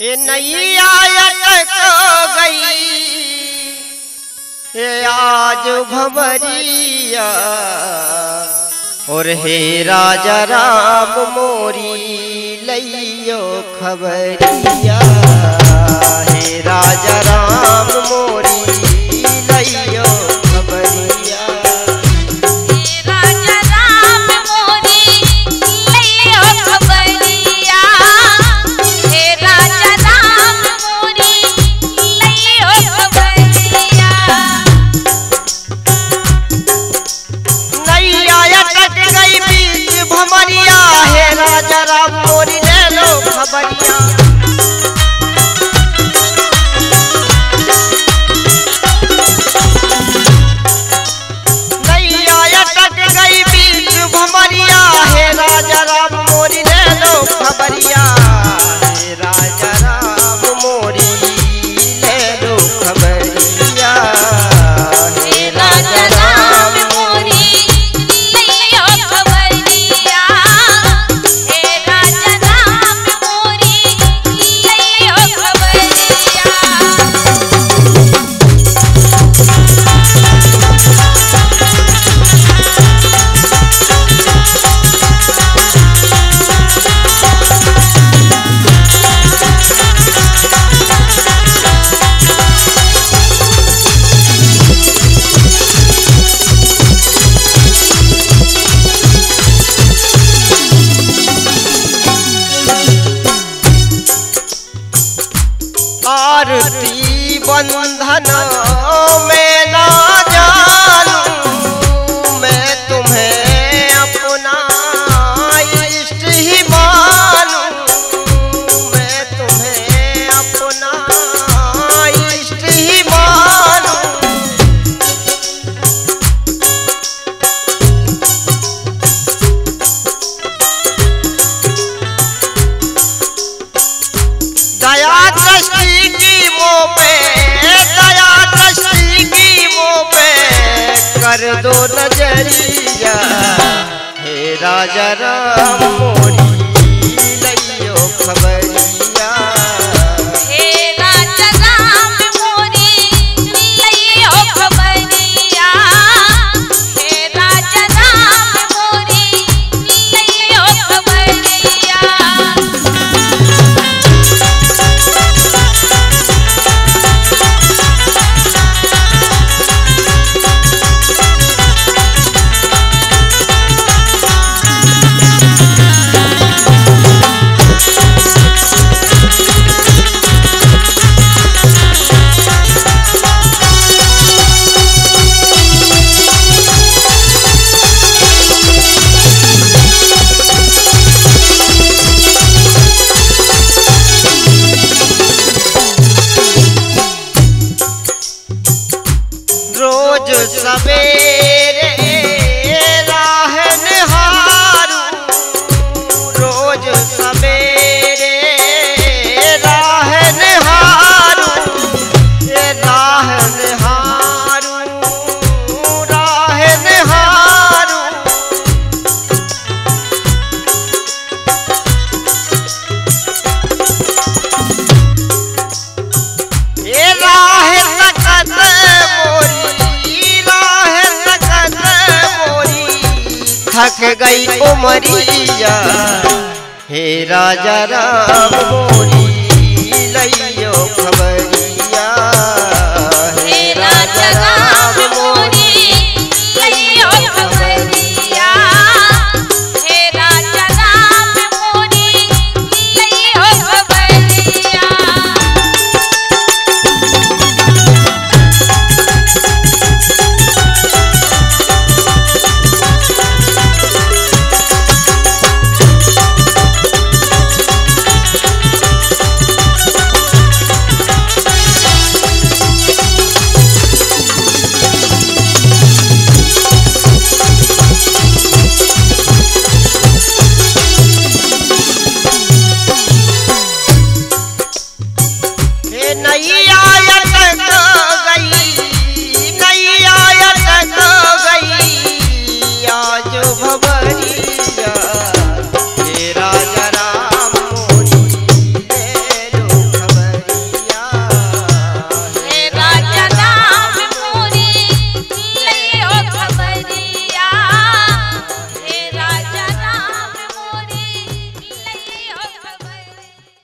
ये नैया अटक गई। ये आज भवरिया। और हे राजा राम मोरी लइयो खबरिया। हे राजा राम मोरी बंधन में दो नज़रिया। हे राजा राम। गई उमरिया। हे राजा राम बोरी